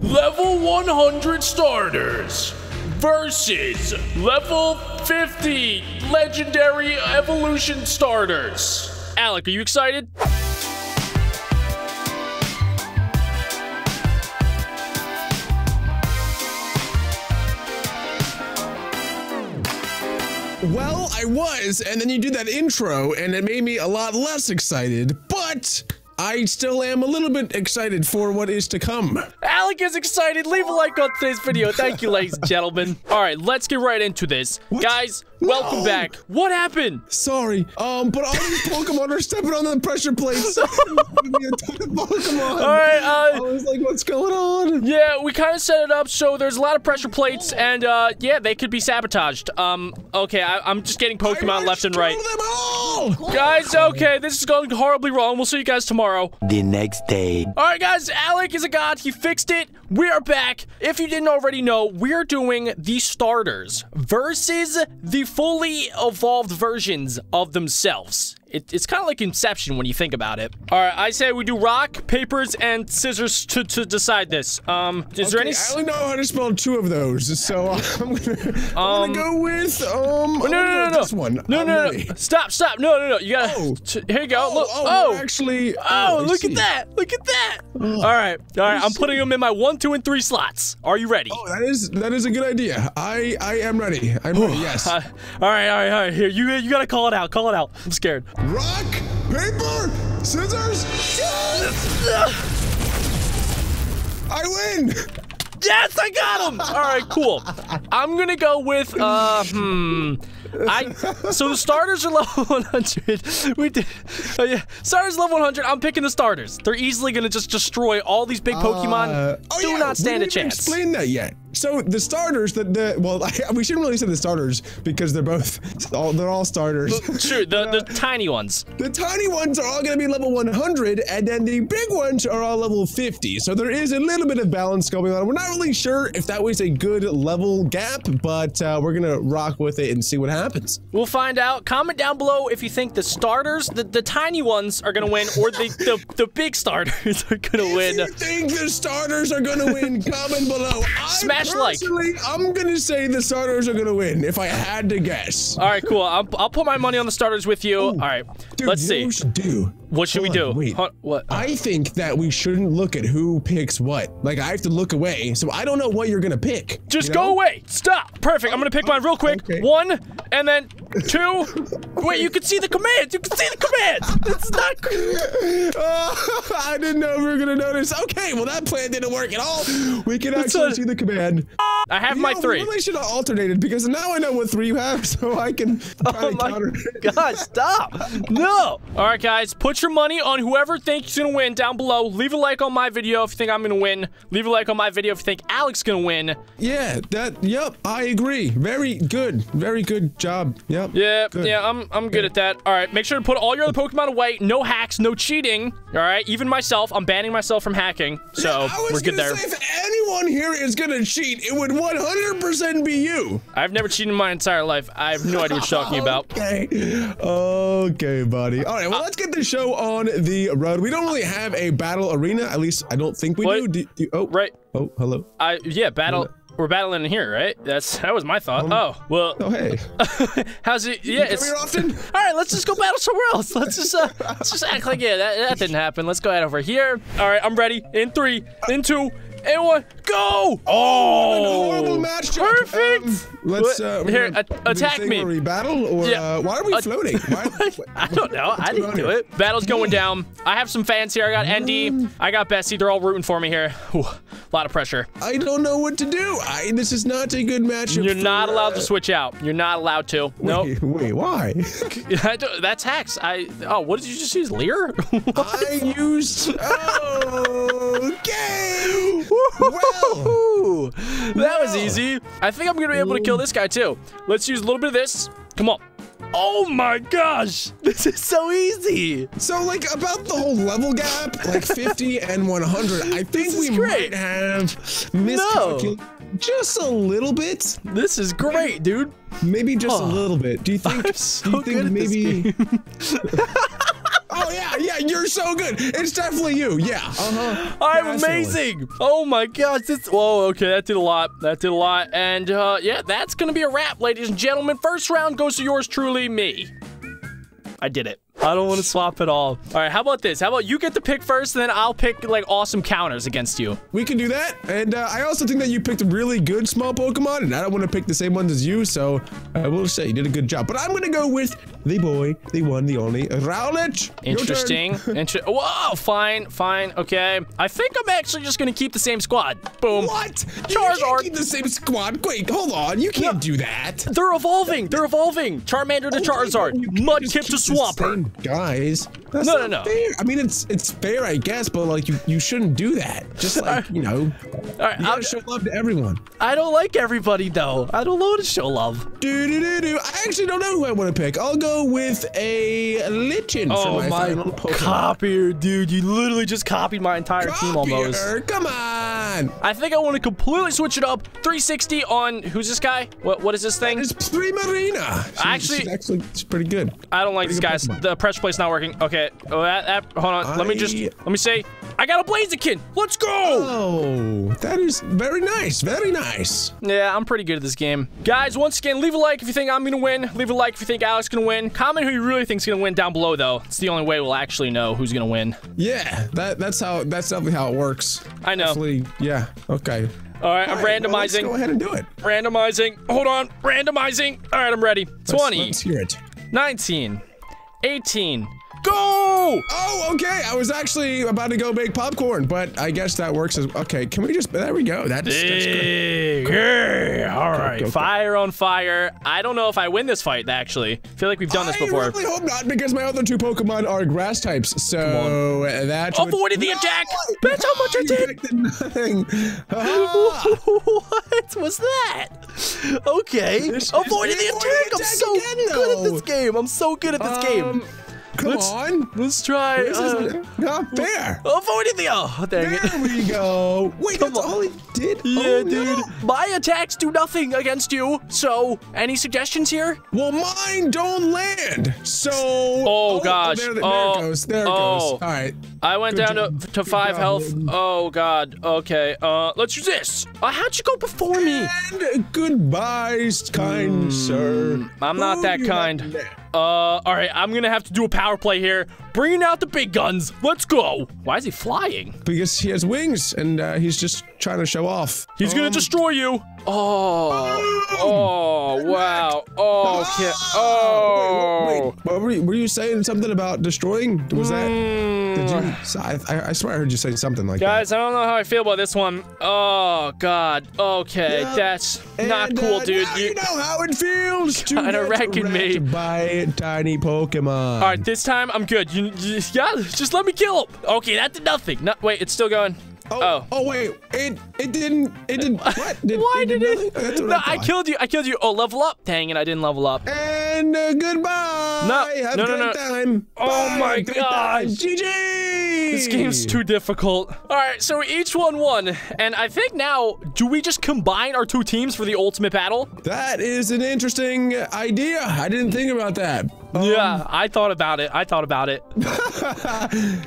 Level 100 starters versus level 50 legendary evolution starters. Alec, are you excited? Well, I was, and then you did that intro, and it made me a lot less excited, but I still am a little bit excited for what is to come. Alec is excited. Leave a like on today's video. Thank you, ladies and gentlemen. All right, let's get right into this. What? Guys, welcome No. back. What happened? Sorry, um, but all these Pokemon are stepping on the pressure plates. Give me a ton of Pokemon. All right, I uh, was like, what's going on? yeah, we kind of set it up so there's a lot of pressure plates, and uh, yeah, they could be sabotaged. Um, okay, I, I'm just getting Pokemon left and right. Guys, okay, this is going horribly wrong. We'll see you guys tomorrow. The next day. All right, guys, Alec is a god. He fixed it. We are back. If you didn't already know, we're doing the starters versus the fully evolved versions of themselves. It, it's kind of like Inception when you think about it. All right, I say we do rock, papers, and scissors to, to decide this. Um, is there any? I only know how to spell two of those, so I'm gonna, I'm Um, gonna go with um. No, no, no, no, This one. no, I'm no, no, ready. no. Stop, stop. No, no, no. You gotta. Oh. here you go. Oh, Look. oh, Oh. actually. Oh, I look see. at that! Look at that! all right, all right. I'm putting them in my one, two, and three slots. Are you ready? Oh, that is that is a good idea. I I am ready. I'm ready. Yes. Uh, all right, all right, all right. Here, you you gotta call it out. Call it out. I'm scared. Rock, paper, scissors. I win. Yes, I got him. All right, cool. I'm gonna go with uh hmm. I so the starters are level 100. We did. Oh yeah, starters level 100. I'm picking the starters. They're easily gonna just destroy all these big Pokemon. Uh, oh, Do yeah, not stand we a didn't even chance. Explain that yet. So the starters, that the well, we shouldn't really say the starters because they're both all they're all starters. True, the the tiny ones. The tiny ones are all going to be level 100, and then the big ones are all level 50. So there is a little bit of balance going on. We're not really sure if that was a good level gap, but uh, we're going to rock with it and see what happens. We'll find out. Comment down below if you think the starters, the, the tiny ones, are gonna win, or the the, the big starters are gonna win. If you think the starters are going to win, comment below. I Like. personally, I'm going to say the starters are going to win if I had to guess. All right, cool. I'll, I'll put my money on the starters with you. All right, Dude, let's you know see. what we should do? What should we do? on, wait. Huh, what? I think that we shouldn't look at who picks what. Like, I have to look away, so I don't know what you're gonna pick. Just you go away. Stop. Perfect. I'm gonna pick mine real quick. Okay. One, and then two. Wait, you can see the commands. You can see the commands. It's not. Oh, I didn't know we were gonna notice. Okay, well that plan didn't work at all. We can actually a- see the command. I have You my know, three. We really should have alternated because now I know what three you have, so I can try Oh to my counter. God, stop. No. All right, guys, put your money on whoever thinks you're gonna win down below. Leave a like on my video if you think I'm gonna win. Leave a like on my video if you think Alex gonna win. Yeah, that. Yep, I agree. Very good. Very good job. Yep. Yeah, Good. yeah, I'm I'm good at that. All right, make sure to put all your other Pokemon away. No hacks, no cheating. All right, even myself, I'm banning myself from hacking. So I was we're good there. Say, if anyone here is gonna cheat, it would 100% be you. I've never cheated in my entire life. I have no idea what you're talking about. Okay. Okay, buddy. All right, well, let's get the show on the road. We don't really have a battle arena. At least I don't think we do. do, do oh, Right. Oh, hello. I yeah, battle. We're battling in here, right? That's that was my thought. oh well, Oh, hey. how's it? Yeah, it's. here often? All right, let's just go battle somewhere else. Let's just uh, let's just act like yeah, that, that didn't happen. Let's go ahead over here. All right, I'm ready. In three, in two, and one, go! Oh, Horrible match. Perfect. Um, let's uh, Here, gonna a- attack me. Where we battle, or Yeah. uh, why are we Uh, floating? Why, I don't know. I didn't do here? it. Battle's going down. I have some fans here. I got Endy. I got Bessie. They're all rooting for me here. Whew, a lot of pressure. I don't know what to do. I, this is not a good matchup. You're for, not allowed to uh, switch out. You're not allowed to. Nope. Wait, wait, why? That's hacks. I. Oh, what did you just use? Leer? I used. Oh, okay. That was easy. I think I'm gonna be able to kill this guy too. Let's use a little bit of this. Come on. Oh my gosh, this is so easy. so like about the whole level gap, like 50 and 100, I think we great. might have miscalculated just a little bit. This is great, dude. Maybe just Oh, a little bit. Do you think? So do you think good at this maybe? Game. oh yeah, yeah, you're so good. It's definitely you. Yeah. Uh-huh. I'm Definitely. amazing. Oh my gosh. This, whoa, okay, that did a lot. That did a lot. And uh, yeah, that's going to be a wrap, ladies and gentlemen. First round goes to yours truly, me. I did it. I don't want to swap at all. All right, how about this? How about you get to pick first, and then I'll pick like awesome counters against you. We can do that. And uh, I also think that you picked a really good small Pokemon, and I don't want to pick the same ones as you, so I will say you did a good job. But I'm going to go with the boy, the one, the only, Rowlet. Interesting. Inter- Whoa, fine, fine, okay. I think I'm actually just gonna keep the same squad. Boom. What? You Charizard. can't keep the same squad. Wait, hold on. You can't do that. They're evolving. They're evolving. Charmander to Charizard. Mudkip to Swampert. Guys, that's No, not no, no. fair. I mean, it's it's fair, I guess, but like you you shouldn't do that. Just like you know, All right, you I'll, show love to everyone. I don't like everybody though. I don't know how to show love. Do do do do. I actually don't know who I want to pick. I'll go with a Litten Oh my, my copier, dude! You literally just copied my entire team almost. Copier, Come on. I think I want to completely switch it up. 360 on who's this guy? What what is this thing? It's Primarina. She's, Actually- she's actually it's pretty good. I don't like Pretty this good guys. Pokemon. The pressure plate's not working. Okay. Oh, that, that, hold on. Let me just let me say. I got a Blaziken. Let's go. Oh, that is very nice. Very nice. Yeah, I'm pretty good at this game. Guys, once again, leave a like if you think I'm gonna win. Leave a like if you think Alex gonna win. Comment who you really think's gonna win down below, though. It's the only way we'll actually know who's gonna win. Yeah, that that's how that's definitely how it works. I know. Definitely, yeah. Okay. All right, I'm right, well, let's randomizing. go ahead and do it. randomizing. Hold on. Randomizing. All right, I'm ready. 20, Let's, let's hear it. 19, 18. Go! Oh, okay. I was actually about to go bake popcorn, but I guess that works as okay. Can we just? There we go. That's, that's good. Yeah. All right. Fire on fire. I don't know if I win this fight, actually. I feel like we've done this before. I really hope not, because my other two Pokemon are grass types. So that Avoided the No! attack. That's how much I did. nothing. Ah. what was that? Okay. This Avoided the the attack. I'm so again, good at this game. I'm so good at this game. Come Let's- on. Let's try. This uh, is not fair. avoided the. Oh, dang it. There we go. Wait, Come that's on. all he did? Yeah, Oh, dude. no. My attacks do nothing against you. So, any suggestions here? Well, mine don't land. So. Oh, gosh. there, there Oh, it goes. There it oh. goes. All right. I went Good down job. to, to five health. Oh god. Okay. Uh, let's use this. Uh, how'd you go before me? And goodbye, kind sir. Hmm, I'm not Who that do kind. Uh, all right. I'm gonna have to do a power play here. Bringing out the big guns. Let's go. Why is he flying? Because he has wings and uh, he's just trying to show off. He's gonna Um, destroy you. Oh. Oh. Wow. Oh. Okay. Oh. Wait, wait, wait. What were, you, were you saying something about destroying? Was that? Did Mm. you? I, I, swear I heard you say something like that. Guys, I don't know how I feel about this one. Oh God. Okay, Yeah. that's that. not cool, uh, dude. You- you know how it feels to get wrecking me. wrecked by tiny Pokemon. All right, this time I'm good. You, you yeah, just let me kill him. Okay, that did nothing. No, wait, it's still going. Oh, Oh. oh, wait, it it didn't it didn't what? Did, Why did nothing? it? That's what No, I, I killed you. I killed you. Oh, level up. Dang it, I didn't level up. And uh, goodbye. No, Have no, a no, great no. time. Oh Bye. my Have a great time. gosh. GG. This game's too difficult. All right, so each one won, and I think now, do we just combine our two teams for the ultimate battle? That is an interesting idea. I didn't think about that. Um, yeah, I thought about it. I thought about it.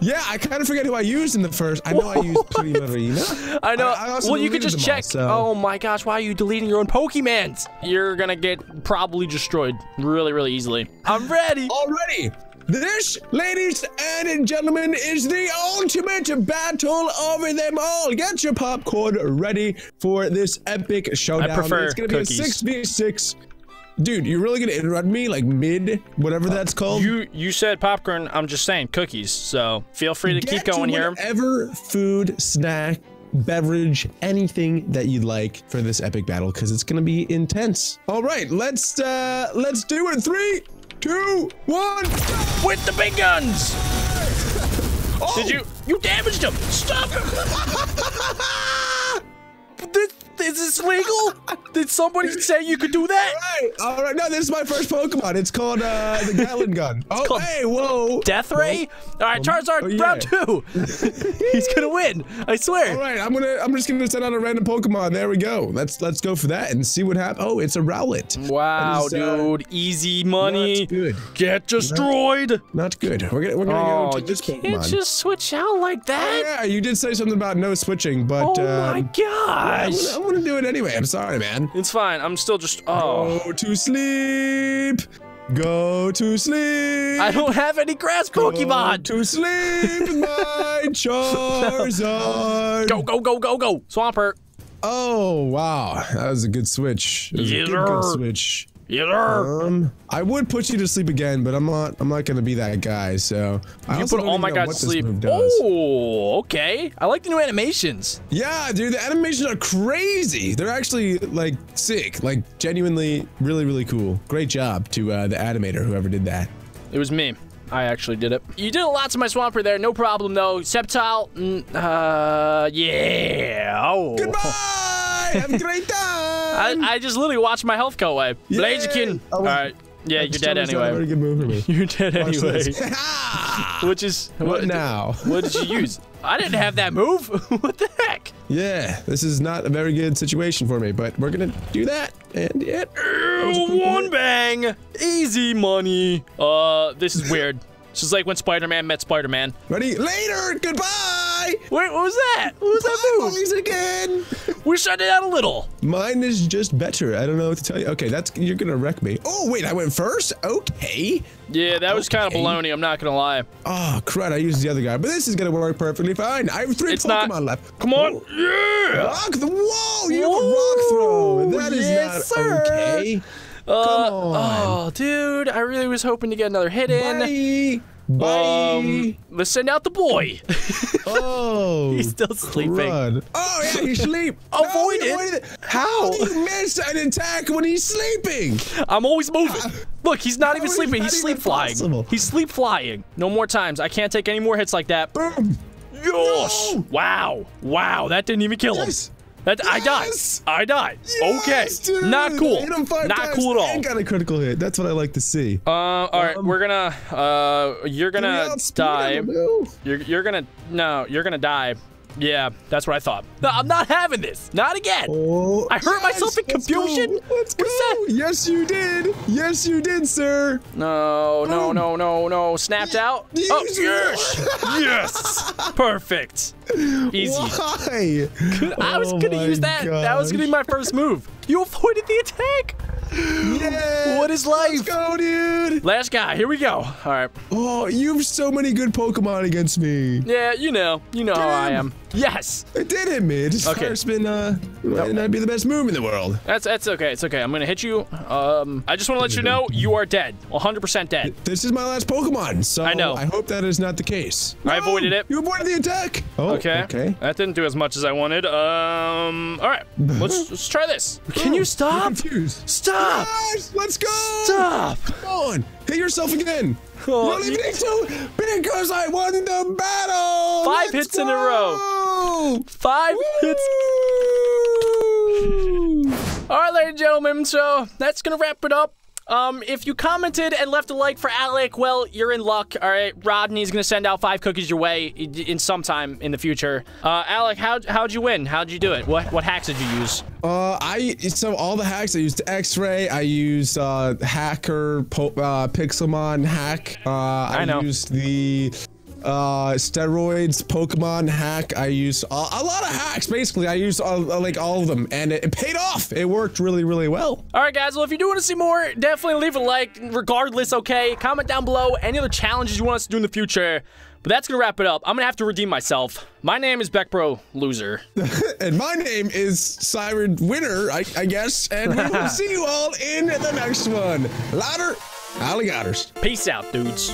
yeah, I kind of forget who I used in the first. I know I used Primarina. I know. I also well, you could just them all, check. so- Oh my gosh, why are you deleting your own Pokemans? You're gonna get probably destroyed really, really easily. I'm ready. Already. This, ladies and gentlemen, is the ultimate battle over them all. Get your popcorn ready for this epic showdown. I prefer it's gonna cookies. be a 6v6. Dude, you're really gonna interrupt me like mid whatever that's called? You you said popcorn. I'm just saying cookies. So feel free to keep Get going here. Whatever food, snack, beverage, anything that you'd like for this epic battle, because it's gonna be intense. All right, let's uh let's do it. Three, two, one. go! With the big guns. Oh! Did you you damaged him? Stop him. is this legal? Did somebody say you could do that? Hey, all right. No, this is my first Pokemon. It's called uh, the Gatling Gun. Oh, hey, whoa. Death Ray? All right, Charizard, oh, yeah. round two. He's gonna win. I swear. All right, I'm gonna. I'm just gonna send out a random Pokemon. There we go. Let's let's go for that and see what happens. Oh, it's a Rowlet. Wow, is, uh, dude, easy money. not good. Get destroyed. Not good. We're gonna we're gonna Oh, go to you this can't Pokemon. just switch out like that. yeah, you did say something about no switching, but oh um, my I'm, gosh. gonna, I'm gonna do it anyway. I'm sorry, man. It's fine. I'm still just. Oh. Go to sleep. Go to sleep. I don't have any grass Go Pokemon. to sleep, my Charizard. Go, go, go, go, go. Swampert. Oh wow, that was a good switch. That was a good, good switch. Yeah. Um, I would put you to sleep again, but I'm not. I'm not gonna be that guy. So I You put all my guys to sleep. Oh, okay. I like the new animations. Yeah, dude, the animations are crazy. They're actually like sick, like genuinely, really, really cool. Great job to uh, the animator, whoever did that. It was me. I actually did it. You did a lot to my Swampert there. No problem, though. Sceptile, mm, Uh, yeah. Oh. Goodbye. Have a great time. I just literally watched my health go away. Blaziken. Oh, All right. Yeah, you're dead Charizard's not A very anyway. good move for. You're dead anyway. Which is what now? What did you use? I didn't have that move. what the heck? Yeah, this is not a very good situation for me, but we're gonna do that, and yeah. Ew, one bang. Easy money. Uh, this is weird. This is like when Spider-Man met Spider-Man. Ready? Later. Goodbye. Wait, what was that? What was that move? Again. We shut it out a little. Mine is just better. I don't know what to tell you. Okay, that's you're gonna wreck me. Oh wait, I went first. Okay. Yeah, that was kind of baloney. I'm not gonna lie. Oh crud! I used the other guy, but this is gonna work perfectly fine. I have three It's Pokemon not- left. Come on. Oh, Yeah. rock the whoa! You have a rock throw. That is yes, not sir. okay. Uh, Come on. Oh, dude, I really was hoping to get another hit in. Bye. Bye. Um, let's send out the boy. oh. He's still sleeping. crud. Oh yeah, he's asleep. Avoid no, it. How? How do you miss an attack when he's sleeping? I'm always moving. Look, he's not even sleeping. that He's sleep flying. possible? He's sleep flying. No more times. I can't take any more hits like that. Boom. Yosh! No. Wow. Wow, that didn't even kill him. Yes. I died. I died. Yes, okay. dude. Not cool. I hit him five Not times cool at all. And got a critical hit. That's what I like to see. Uh, all right, Um, we're gonna, uh, you're gonna die. You're, you're gonna, no, you're gonna die. Yeah, that's what I thought. No, I'm not having this. Not again. Oh, I hurt myself in let's go. confusion? Let's go. That? Yes, you did. Yes, you did, sir. No, no, Boom. no, no, no. Snapped out. You- Oh, yes. yes. Perfect. Easy. Why? I was Oh gonna use that. That was gonna be my first move. You avoided the attack. Yeah. What is Let's life? go, dude. Last guy. Here we go. All right. Oh, you have so many good Pokemon against me. Yeah, you know. You know how I am. Yes. It did hit me. It just Okay. fire spin, uh, might not be the best move in the world. That's that's okay. It's okay. I'm gonna hit you. Um, I just want to let you know you are dead. 100% dead. This is my last Pokemon, so I know. I hope that is not the case. I avoided it. You avoided the attack. Oh, Okay. Okay. That didn't do as much as I wanted. Um. All right. Let's let's try this. Can you Oh, stop? I'm confused. Stop. Yes, let's go. Stop. Come on. Hit yourself again. Oh, you don't even to because I won the battle. Five Let's hits in a row. Go. Five hits. All right, ladies and gentlemen. So that's gonna wrap it up. Um, if you commented and left a like for Alec, well, you're in luck. All right, Rodney's gonna send out five cookies your way in, in some time in the future. Uh, Alec, how how'd you win? How'd you do it? What what hacks did you use? Uh, I so all the hacks I used X-ray. I used uh, hacker po- uh, Pixelmon hack. Uh, I, know. used the uh steroids pokemon hack i used a, a lot of hacks basically i used uh, like all of them and it, it paid off it worked really really well All right, guys. Well, if you do want to see more, definitely leave a like. Regardless, okay. Comment down below any other challenges you want us to do in the future. But that's gonna wrap it up. I'm gonna have to redeem myself. My name is Beckbro Loser. and my name is Sirud winner I, I guess and we will see you all in the next one louder alligators Peace out, dudes.